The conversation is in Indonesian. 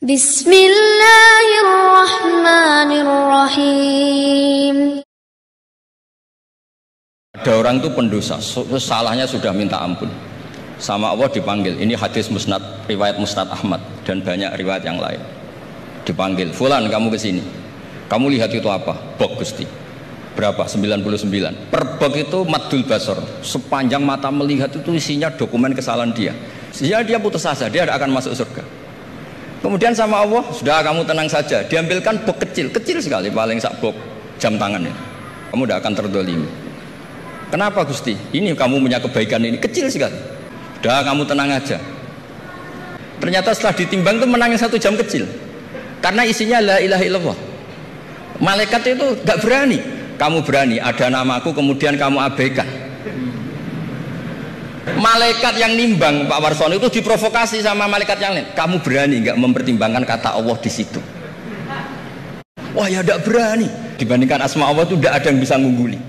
Bismillahirrahmanirrahim. Ada orang itu pendosa, salahnya sudah minta ampun. Sama Allah dipanggil. Ini hadis musnad, riwayat musnad Ahmad dan banyak riwayat yang lain. Dipanggil, Fulan kamu ke sini. Kamu lihat itu apa? Bok Gusti. Berapa? 99. Per bok itu madul basor. Sepanjang mata melihat itu isinya dokumen kesalahan dia. Sehingga dia putus asa, dia akan masuk surga. Kemudian sama Allah, sudah kamu tenang saja. Diambilkan bok kecil, kecil sekali, paling sak bok jam tangan ini. Kamu tidak akan terdolimi Kenapa Gusti? Ini kamu punya kebaikan ini kecil sekali. Udah kamu tenang aja. Ternyata setelah ditimbang itu menangin satu jam kecil. Karena isinya la ilaha illallah. Malaikat itu gak berani. Kamu berani, ada namaku kemudian kamu abaikan. Malaikat yang nimbang Pak Warsono itu diprovokasi sama malaikat yang lain. Kamu berani nggak mempertimbangkan kata Allah di situ? Wah ya tidak berani. Dibandingkan asma Allah itu tidak ada yang bisa ngungguli.